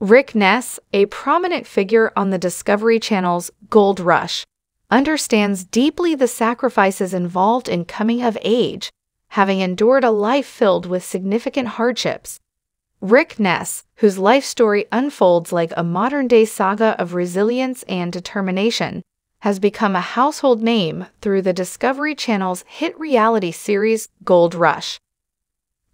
Rick Ness, a prominent figure on the Discovery Channel's Gold Rush, understands deeply the sacrifices involved in coming of age, having endured a life filled with significant hardships. Rick Ness, whose life story unfolds like a modern day saga of resilience and determination, has become a household name through the Discovery Channel's hit reality series Gold Rush.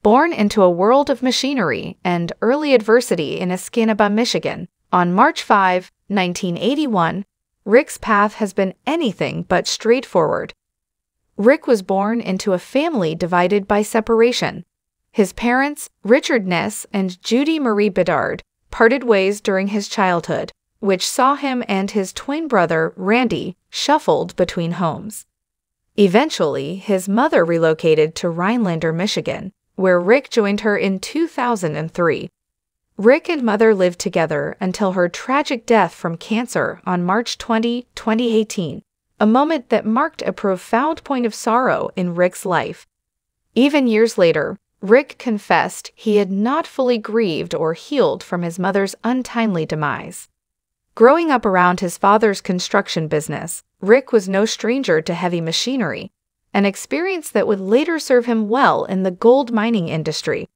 Born into a world of machinery and early adversity in Escanaba, Michigan, on March 5, 1981, Rick's path has been anything but straightforward. Rick was born into a family divided by separation. His parents, Richard Ness and Judy Marie Bedard, parted ways during his childhood, which saw him and his twin brother, Randy, shuffled between homes. Eventually, his mother relocated to Rhinelander, Michigan, where Rick joined her in 2003. Rick and Mother lived together until her tragic death from cancer on March 20, 2018, a moment that marked a profound point of sorrow in Rick's life. Even years later, Rick confessed he had not fully grieved or healed from his mother's untimely demise. Growing up around his father's construction business, Rick was no stranger to heavy machinery, an experience that would later serve him well in the gold mining industry.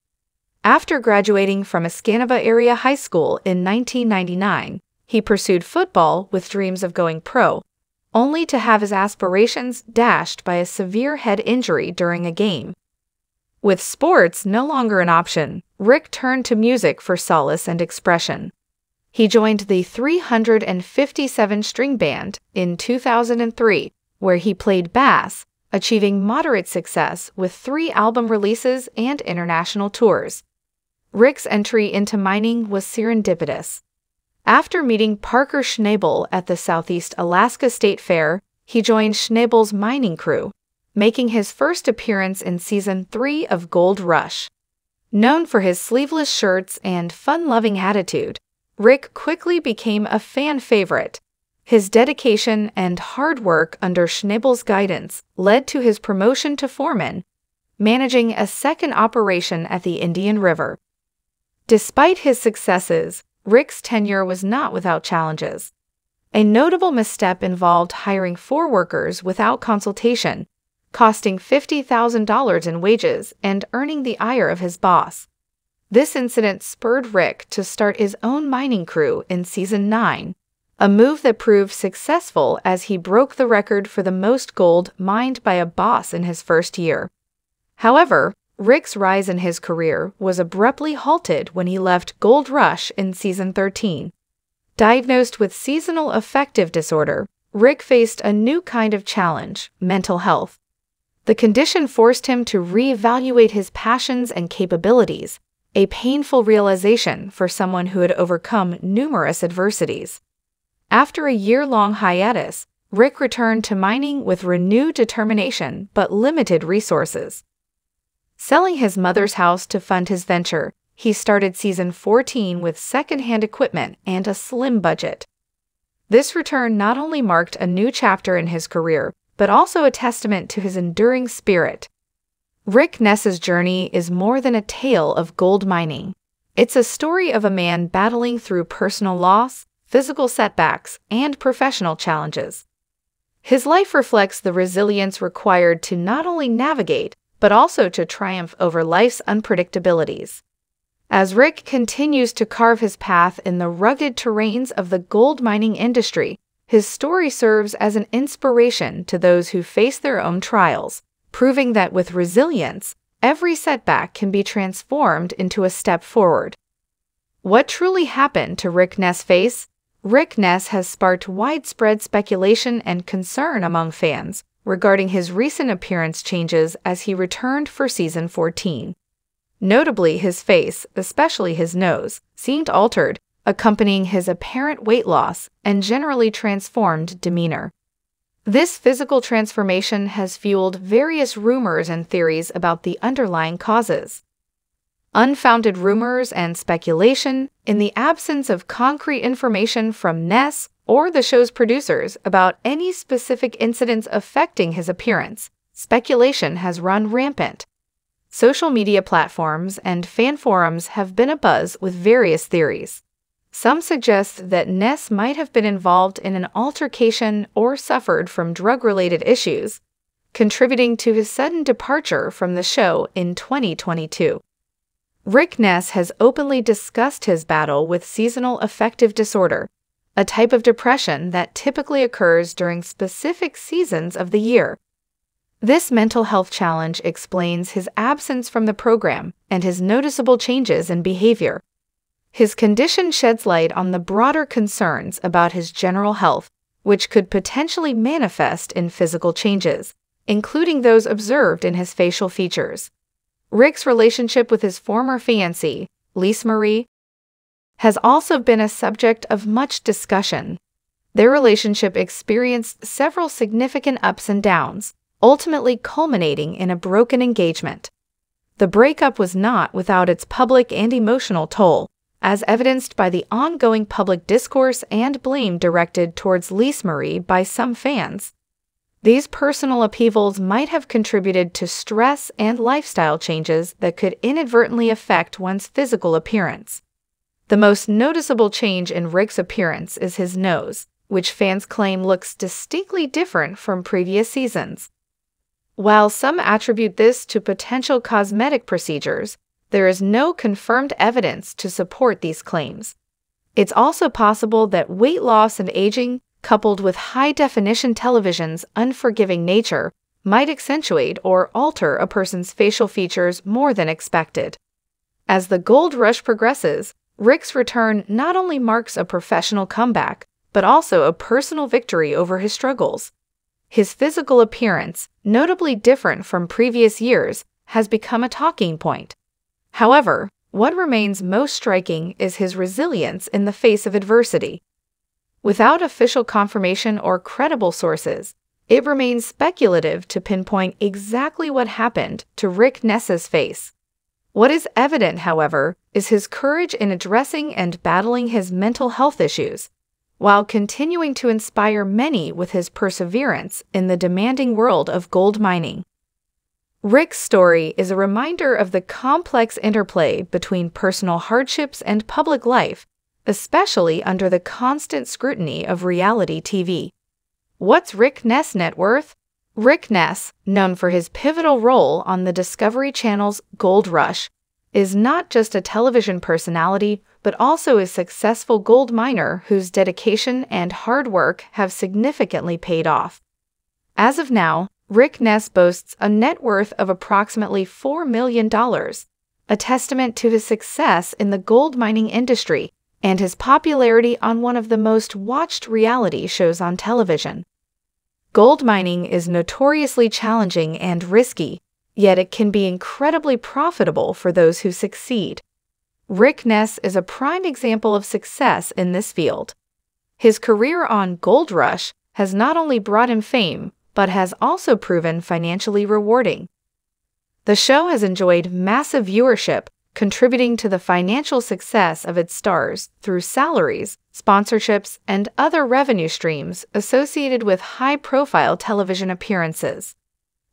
After graduating from Escanaba Area High School in 1999, he pursued football with dreams of going pro, only to have his aspirations dashed by a severe head injury during a game. With sports no longer an option, Rick turned to music for solace and expression. He joined the 357 string band in 2003, where he played bass achieving moderate success with three album releases and international tours. Rick's entry into mining was serendipitous. After meeting Parker Schnabel at the Southeast Alaska State Fair, he joined Schnabel's mining crew, making his first appearance in season 3 of Gold Rush. Known for his sleeveless shirts and fun loving attitude, Rick quickly became a fan favorite his dedication and hard work under Schnabel's guidance led to his promotion to foreman, managing a second operation at the Indian River. Despite his successes, Rick's tenure was not without challenges. A notable misstep involved hiring four workers without consultation, costing $50,000 in wages and earning the ire of his boss. This incident spurred Rick to start his own mining crew in season 9 a move that proved successful as he broke the record for the most gold mined by a boss in his first year. However, Rick's rise in his career was abruptly halted when he left Gold Rush in season 13. Diagnosed with seasonal affective disorder, Rick faced a new kind of challenge mental health. The condition forced him to reevaluate his passions and capabilities, a painful realization for someone who had overcome numerous adversities. After a year long hiatus, Rick returned to mining with renewed determination but limited resources. Selling his mother's house to fund his venture, he started season 14 with second-hand equipment and a slim budget. This return not only marked a new chapter in his career, but also a testament to his enduring spirit. Rick Ness's journey is more than a tale of gold mining. It's a story of a man battling through personal loss, physical setbacks, and professional challenges. His life reflects the resilience required to not only navigate, but also to triumph over life's unpredictabilities. As Rick continues to carve his path in the rugged terrains of the gold mining industry, his story serves as an inspiration to those who face their own trials, proving that with resilience, every setback can be transformed into a step forward. What truly happened to Rick Ness Face Rick Ness has sparked widespread speculation and concern among fans regarding his recent appearance changes as he returned for season 14. Notably, his face, especially his nose, seemed altered, accompanying his apparent weight loss and generally transformed demeanor. This physical transformation has fueled various rumors and theories about the underlying causes unfounded rumors and speculation in the absence of concrete information from Ness or the show's producers about any specific incidents affecting his appearance. Speculation has run rampant. Social media platforms and fan forums have been abuzz with various theories. some suggest that Ness might have been involved in an altercation or suffered from drug related issues, contributing to his sudden departure from the show in 2022. Rick Ness has openly discussed his battle with seasonal affective disorder, a type of depression that typically occurs during specific seasons of the year. This mental health challenge explains his absence from the program and his noticeable changes in behavior. His condition sheds light on the broader concerns about his general health, which could potentially manifest in physical changes, including those observed in his facial features. Rick's relationship with his former fiancée, Lise Marie, has also been a subject of much discussion. Their relationship experienced several significant ups and downs, ultimately culminating in a broken engagement. The breakup was not without its public and emotional toll, as evidenced by the ongoing public discourse and blame directed towards Lise Marie by some fans. These personal upheavals might have contributed to stress and lifestyle changes that could inadvertently affect one's physical appearance. The most noticeable change in Rick's appearance is his nose, which fans claim looks distinctly different from previous seasons. While some attribute this to potential cosmetic procedures, there is no confirmed evidence to support these claims. It's also possible that weight loss and aging coupled with high definition television's unforgiving nature, might accentuate or alter a person's facial features more than expected. As the gold rush progresses, Rick's return not only marks a professional comeback, but also a personal victory over his struggles. His physical appearance, notably different from previous years, has become a talking point. However, what remains most striking is his resilience in the face of adversity. Without official confirmation or credible sources, it remains speculative to pinpoint exactly what happened to Rick Ness's face. What is evident, however, is his courage in addressing and battling his mental health issues, while continuing to inspire many with his perseverance in the demanding world of gold mining. Rick's story is a reminder of the complex interplay between personal hardships and public life especially under the constant scrutiny of reality TV. What's Rick Ness' net worth? Rick Ness, known for his pivotal role on the Discovery Channel's Gold Rush, is not just a television personality, but also a successful gold miner whose dedication and hard work have significantly paid off. As of now, Rick Ness boasts a net worth of approximately $4 million, a testament to his success in the gold mining industry and his popularity on one of the most watched reality shows on television. Gold mining is notoriously challenging and risky, yet it can be incredibly profitable for those who succeed. Rick Ness is a prime example of success in this field. His career on Gold Rush has not only brought him fame, but has also proven financially rewarding. The show has enjoyed massive viewership contributing to the financial success of its stars through salaries, sponsorships, and other revenue streams associated with high profile television appearances.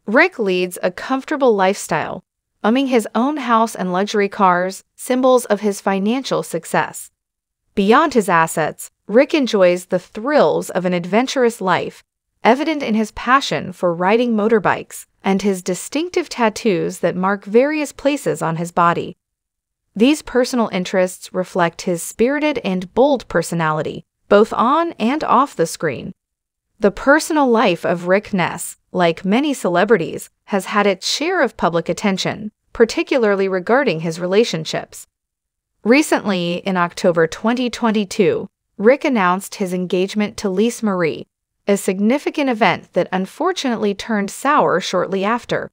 Rick leads a comfortable lifestyle, owning his own house and luxury cars, symbols of his financial success. Beyond his assets, Rick enjoys the thrills of an adventurous life, evident in his passion for riding motorbikes and his distinctive tattoos that mark various places on his body. These personal interests reflect his spirited and bold personality, both on and off the screen. The personal life of Rick Ness, like many celebrities, has had its share of public attention, particularly regarding his relationships. Recently, in October 2022, Rick announced his engagement to Lise Marie, a significant event that unfortunately turned sour shortly after.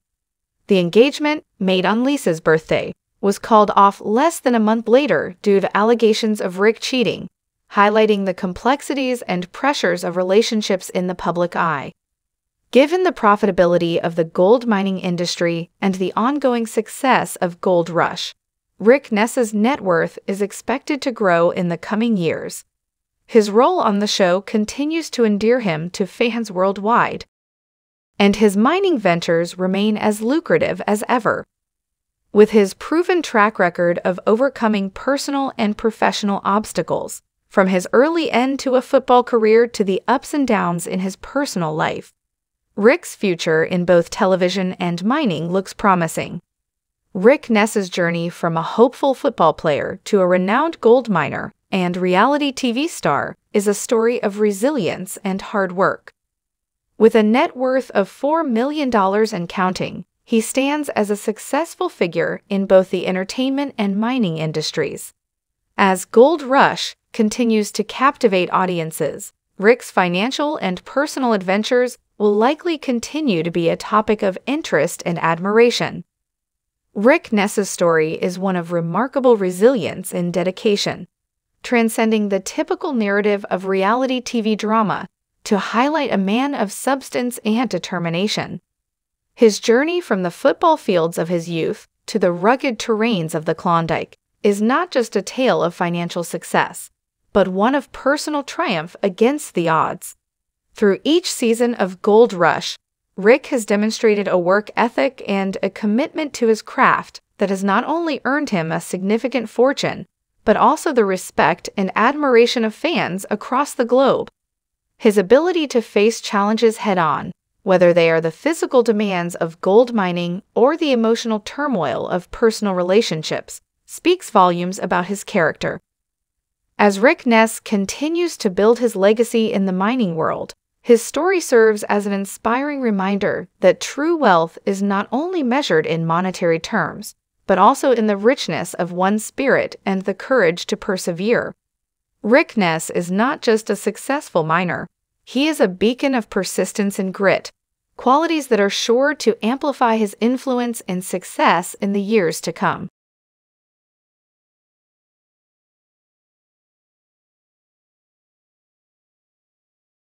The engagement, made on Lisa's birthday, was called off less than a month later due to allegations of Rick cheating, highlighting the complexities and pressures of relationships in the public eye. Given the profitability of the gold mining industry and the ongoing success of Gold Rush, Rick Ness's net worth is expected to grow in the coming years. His role on the show continues to endear him to fans worldwide, and his mining ventures remain as lucrative as ever. With his proven track record of overcoming personal and professional obstacles, from his early end to a football career to the ups and downs in his personal life. Rick's future in both television and mining looks promising. Rick Ness's journey from a hopeful football player to a renowned gold miner and reality TV star is a story of resilience and hard work. With a net worth of $4 million and counting, he stands as a successful figure in both the entertainment and mining industries. As Gold Rush continues to captivate audiences, Rick's financial and personal adventures will likely continue to be a topic of interest and admiration. Rick Ness's story is one of remarkable resilience and dedication, transcending the typical narrative of reality TV drama to highlight a man of substance and determination. His journey from the football fields of his youth to the rugged terrains of the Klondike is not just a tale of financial success, but one of personal triumph against the odds. Through each season of Gold Rush, Rick has demonstrated a work ethic and a commitment to his craft that has not only earned him a significant fortune, but also the respect and admiration of fans across the globe. His ability to face challenges head on, whether they are the physical demands of gold mining or the emotional turmoil of personal relationships, speaks volumes about his character. As Rick Ness continues to build his legacy in the mining world, his story serves as an inspiring reminder that true wealth is not only measured in monetary terms, but also in the richness of one's spirit and the courage to persevere. Rick Ness is not just a successful miner, he is a beacon of persistence and grit, qualities that are sure to amplify his influence and success in the years to come.